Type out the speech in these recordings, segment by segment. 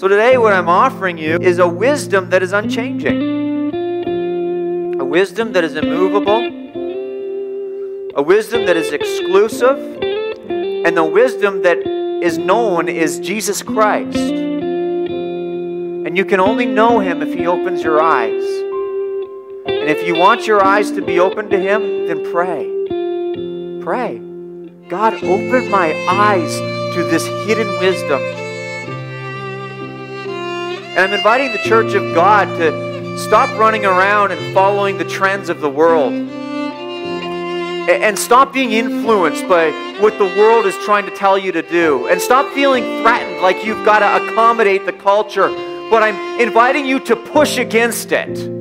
So today, what I'm offering you is a wisdom that is unchanging, a wisdom that is immovable, a wisdom that is exclusive, and the wisdom that is known is Jesus Christ. And you can only know him if he opens your eyes. And if you want your eyes to be open to him, then pray. Pray. God, open my eyes to this hidden wisdom. And I'm inviting the church of God to stop running around and following the trends of the world. And stop being influenced by what the world is trying to tell you to do. And stop feeling threatened like you've got to accommodate the culture. But I'm inviting you to push against it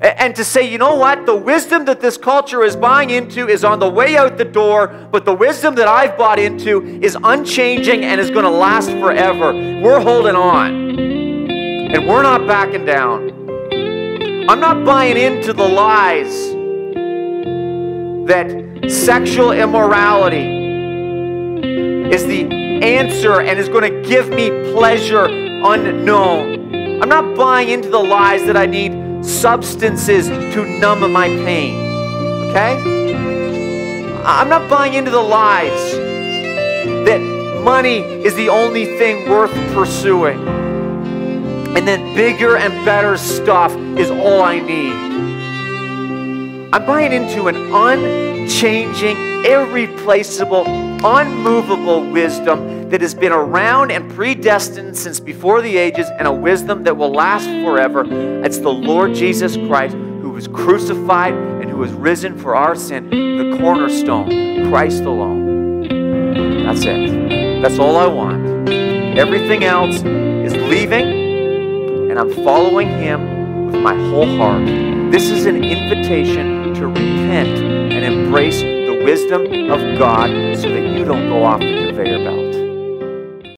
and to say, you know what? The wisdom that this culture is buying into is on the way out the door, but the wisdom that I've bought into is unchanging and is going to last forever. We're holding on, and we're not backing down. I'm not buying into the lies that sexual immorality is the answer and is going to give me pleasure unknown. I'm not buying into the lies that I need substances to numb my pain. Okay? I'm not buying into the lies that money is the only thing worth pursuing. And then bigger and better stuff is all I need. I'm buying into an unchanging, irreplaceable, unmovable wisdom that has been around and predestined since before the ages and a wisdom that will last forever. It's the Lord Jesus Christ who was crucified and who was risen for our sin, the cornerstone, Christ alone. That's it. That's all I want. Everything else is leaving, and I'm following Him with my whole heart. This is an invitation to repent and embrace the wisdom of God so that you don't go off the conveyor belt.